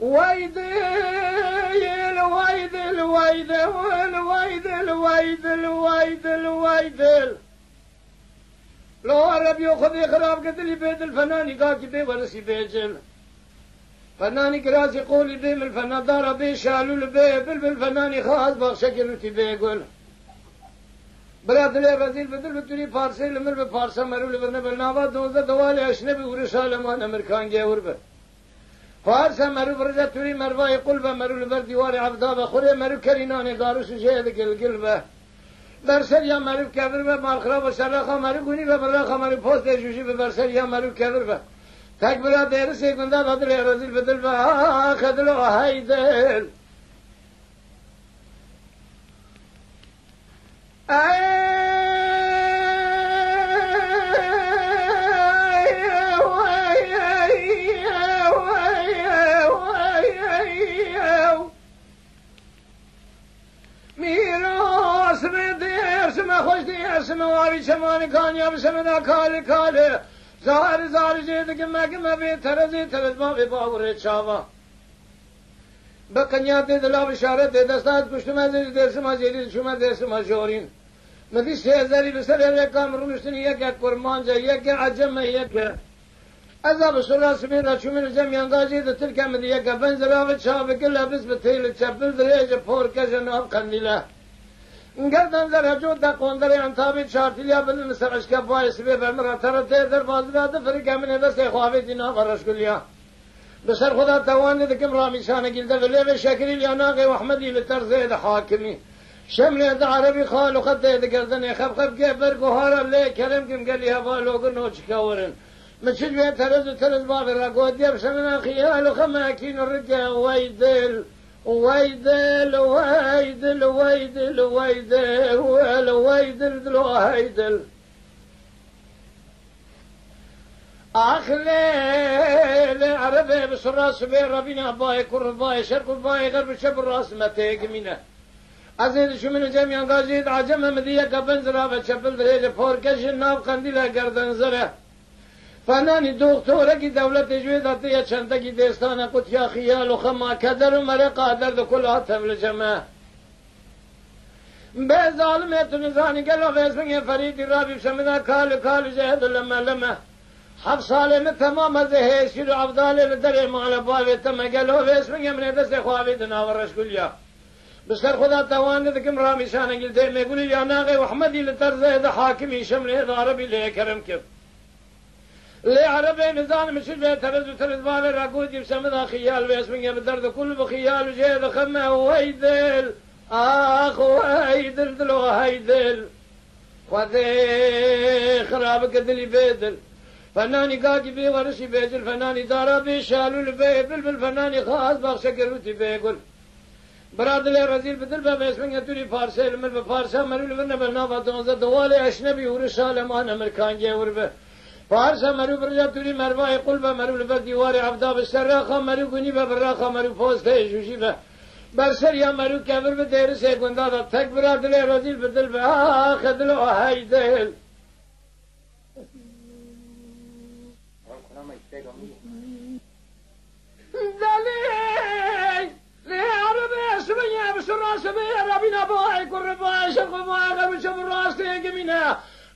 ويدل ويدل ويدل ويدل ويدل ويدل ويدل لو عرب ياخذ يخرب قتل بيت الفنان قاكي بي ورسي بيجل. فناني كراس يقول بي من الفنان دار بي شالو البي بالفناني خاص بخشكل وتي بيقول. برادر رزیل بدل بتونی فارسی لمر به فارسا مرو لبرنه بلناوا دوزة دوال اشنه به ورشا لمان امرکان گیور به فارسا مرو برجا توری مروای قلب مرو لبر دیوار عبدا به خوره مرو کرینان داروش جهد گل گل به برسر یا مرو کبر به مالخرا و شرخا مرو گونی به برخا مرو پوست جوشی به برسر یا مرو کبر به تک برا دیر سیکنده بدل رزیل بدل به خدل و هیدل میراث yani kanyab semena kale kale. Zahar zahar cehd kime kime bi terezi terezma bi bavure çava. Bakanya dedi la bişaret dedi saat kuştum ezeli dersim aceli şuma dersim ajorin. Nefis ezeli bisel evle kamrun üstüne yeke kurmanca yeke aceme yeke. Azab sura sibira çumin zemyan gazide tilke mi yeke benzera ve çabı gille bis biteyli çepil direce porkejen av kandile. قەندیلە گردن زر هجو دا قندر انتابی چارتیلیا بلن مثل اشکا باعث به برمرا تر ته در بازرا ده فرق امن ده سه خواهی دینا غرش کلیا بسر خدا توانی دکم رامی شانه گلده ولی به شکری لیاناقی و احمدی لترزه ده حاکمی شمل ده عربي خالو خد ده گردن خب خب که برگو هارم لی کرم کم گلی هوا لوگن نو چکاورن مچل بيه ترز ترز باب الرقود ديب سمنا خيال خماكين الرجا ويدل ويدل ويدل ويدل ويدل ويدل دل ويدل أخلي عربي بسراس بين ربنا باي كر باي شرق باي غرب شب الراس ما تيجمينه ازید شمن جمعیان گازید عجم مدیه کبن زرا و چپل دریج فورکش ناو قندیل گردن زره فنانی دکتوره کی دولت جوی داته یا چنده کی دستانه کت یا خیال و خما کدر و مره قادر دو کل آتم لجمه به ظالم اتنزانی گلو غیزمین فریدی رابی شمنا کال کال جهد لما لما حف سالم تمام از هیشیر و عبدال لدر مال باوی تم گلو غیزمین من دست خواهی دناورش کلیا بسر خدا توان دكم رامي شان قلت ما يقول يا ناغي وحمدي لترزه ده حاكمي شمل هذا عربي ليه كرم كيف ليه عربي نظام مش به ترز وترز مال راقود يبسم ذا خيال ويسمن بدرد كل بخيال وجيد خمه ويدل آخ ويدل دلو هيدل وذي خرابك دلي بيدل فناني قاقي بي ورشي بيجل فناني دارا بي شالو البي بلبل فناني خاص بخشة قروتي بيقول برادر رزیل بدل به اسم یتوری فارسی علم به فارسی مرول ورنه به ناف دونزه دوال اشنبی ور سالمان امریکان جور به فارس مرو برجا توری مروای قلب مرو به دیوار عبدا به سراخا مرو گنی به براخا مرو پوسته جوشی به بر سر یا مرو کبر به دیر سے گندا دا تک برادر رزیل بدل به آخ دل و های دل. لعربي سبيا بسرعة سبيا ربنا باعي كل باعي شق باعي غير شب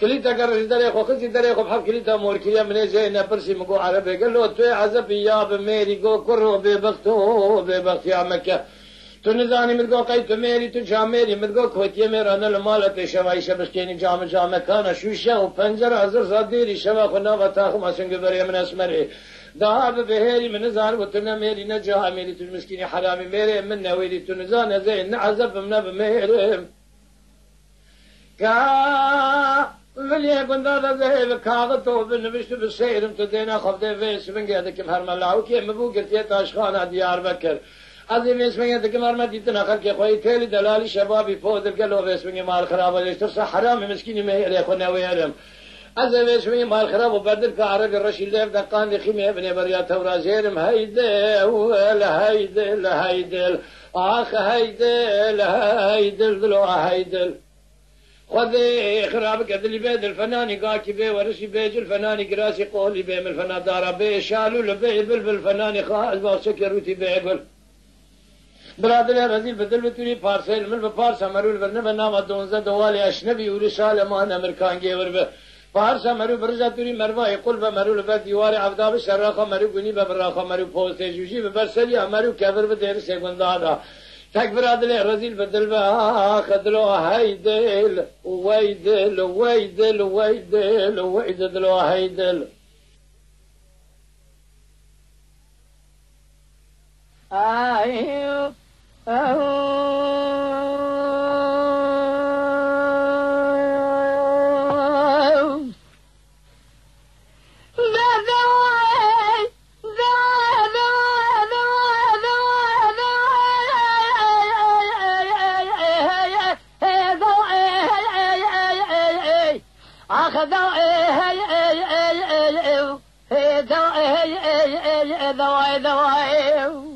کلیتا اگر داره خو کسی داره خو حب کلید مور کلید منی جه نپرسی مگو عربه گلو تو عذاب یا به میری گو کرو به و به بخت یا مکه. تو نزانی مدگو قی تو میری تو جام جامیری مدگو کوتی میران المال پیشوای شبشتینی جام جام کانا شوشه و پنجر حضر زاد دیری شوا خنا و تاخم اسنگ بری من اسمری. دهاب بهیری من زار وتنا ميري میری تو مسکینی حرامی میری من نویدی تو ندانه زین نه عزب من بمهرم که Velje gunda da ve ev kağıt oldu nüvüştü bir seyrim tüdeyne kovde ve ismin geldi kim harmala ki mi bu girtiye taşkana Diyarbakır. از این اسم یه دکه مرمت دیت نخر که خواهی تیل دلالی شبابی فودر گلو به اسم مال خراب ولی تو حرام مسکینی مهیره کنه ویرم از این اسم مال خراب و بدر که عرب رشی لیف دقان دی خیمه ابن بریات و رازیرم هیده ول هیده لهیدل آخ هیده لهیدل دلو هیدل خذ خراب قدلي بيد الفنان قاكي بي ورشي بيج الفنان قراسي قولي بي من الفنان دارا بي شالو لبيع بلبل الفنان خاز بار سكروتي بيع بل برادر رزيل بدل بتوري فارسي من بفارس مرو البرنه بنام دونزا دوالي اشنبي ولي شال مان امريكان جيور به فارس مرو برزا توري مروا يقول بمرو لبا ديوار عبدا بشراخه مرو غني ببراخه مرو فوز تجوجي ببرسلي مرو كبر بدير سيكوندا تكبر هذا رزيل بدل آه، خدلو هيدل ويدل ويدل ويدل ويدل هيدل أيوه آه، أخذوا ذوي ذوي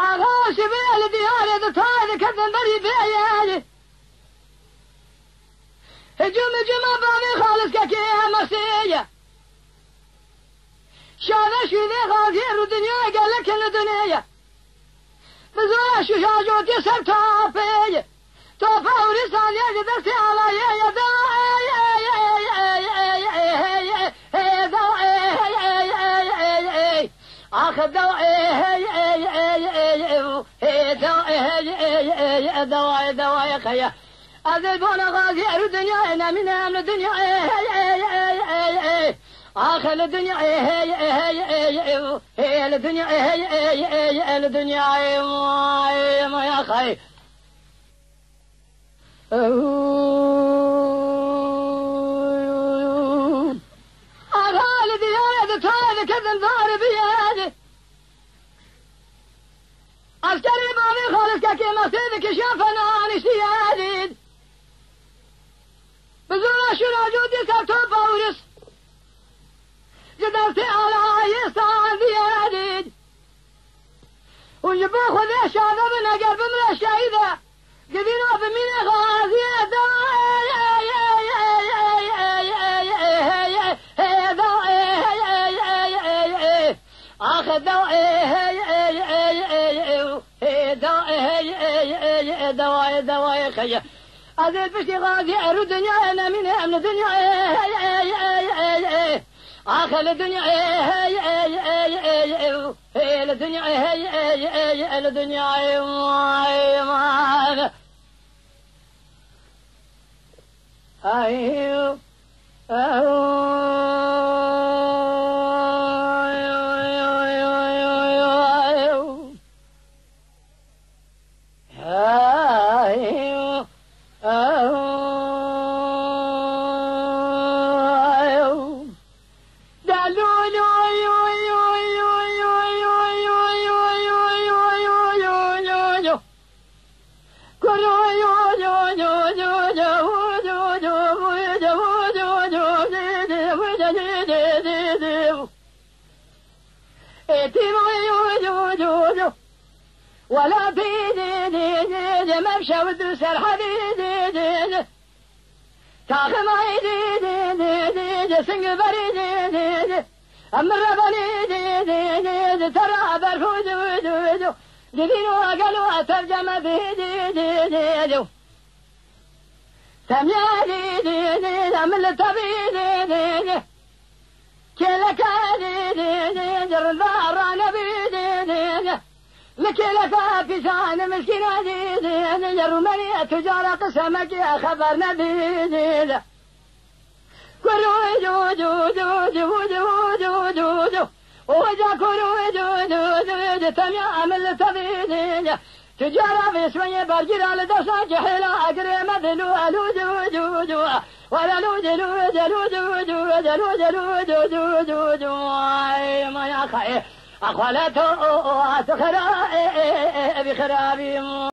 أغاش بيال ديالي دتالي كذا مري بيالي هجوم جمع بابي خالص كاكيها مرسية شانا شو ذي غادير الدنيا قال لك الدنيا بزرع شو شاجوتي سبتها بيه توفى ورسال يا قدرتي على يا يا أخذ دواء دواء دواء خيا هذا البونا غازي ارو دنيا أنا من امن الدنيا. اخر الدنيا الدنيا الدنيا ما يا خي خالد قدينا بمين غازي دواء دواء خيا أذل بشتي غازي أرو دنيا أنا من أمن دنيا اخ الدنيا هي هي هي هي الدنيا هي هي هي الدنيا أيوه أيوه ولا في دي دي دي ممشى ودرس الحديد دي دي تاخم دي دي دي دي دي سنگ بري دي دي أمر بني دي دي دي ترى دو دو دبينو أقلو أترجم بي دي دي دي دو تميا دي دي دي أمل تبي دي دي دي. كلك دي دي دي جر البار نبي دي دي دي. لكلك كسان مسكين عزيز يرمني تجارة قسمك يا خبر نبيذ كلوا جو جو جو جو جو جو جو جو وجا كلوا جو جو جو جو تم يعمل تبيذ تجارة في شوية برجل على دسا جحيلا أقري مدلو ألو جو جو جو ولا لو جلو جلو جو جو جلو جلو جو جو جو جو ما يا خير أخوالته أتخرا بخرابهم